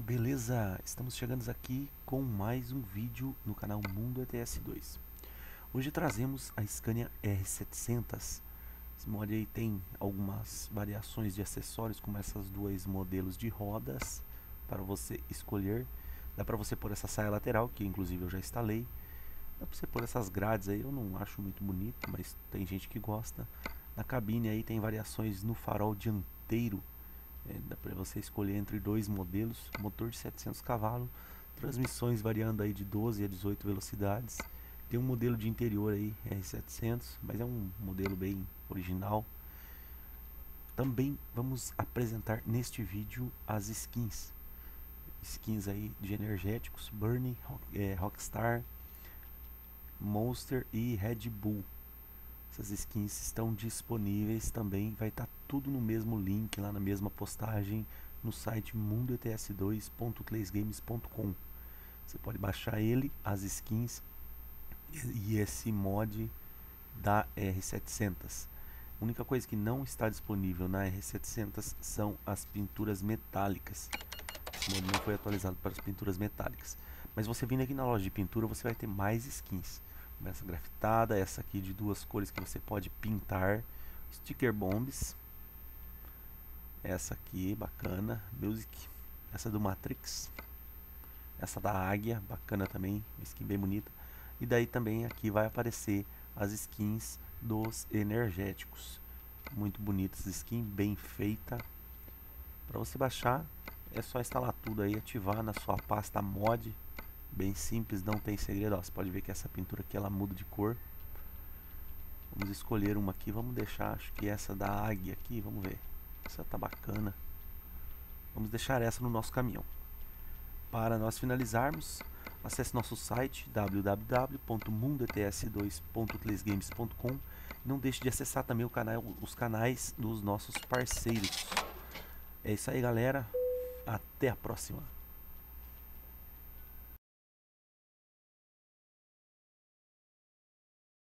beleza? Estamos chegando aqui com mais um vídeo no canal Mundo ETS2 Hoje trazemos a Scania R700 Esse mod aí tem algumas variações de acessórios como essas duas modelos de rodas para você escolher. Dá para você pôr essa saia lateral, que inclusive eu já instalei. Dá para você pôr essas grades aí, eu não acho muito bonito, mas tem gente que gosta. Na cabine aí tem variações no farol dianteiro é, dá para você escolher entre dois modelos, motor de 700 cavalos, transmissões variando aí de 12 a 18 velocidades. Tem um modelo de interior aí, R700, mas é um modelo bem original. Também vamos apresentar neste vídeo as skins. Skins aí de energéticos, Burnie, é, Rockstar, Monster e Red Bull. Essas skins estão disponíveis também, vai estar tá tudo no mesmo link, lá na mesma postagem, no site mundoets2.claysgames.com. Você pode baixar ele, as skins e esse mod da R700. A única coisa que não está disponível na R700 são as pinturas metálicas. Esse mod não foi atualizado para as pinturas metálicas. Mas você vindo aqui na loja de pintura, você vai ter mais skins essa grafitada, essa aqui de duas cores que você pode pintar, sticker bombs, essa aqui bacana, music, essa do Matrix, essa da águia, bacana também, skin bem bonita, e daí também aqui vai aparecer as skins dos energéticos, muito bonitas, skin bem feita, para você baixar é só instalar tudo aí, ativar na sua pasta mod Bem simples, não tem segredo. Ó, você pode ver que essa pintura aqui ela muda de cor. Vamos escolher uma aqui. Vamos deixar, acho que essa da águia aqui. Vamos ver. Essa tá bacana. Vamos deixar essa no nosso caminhão. Para nós finalizarmos, acesse nosso site www.mundets2.clisgames.com Não deixe de acessar também canal, os canais dos nossos parceiros. É isso aí, galera. Até a próxima.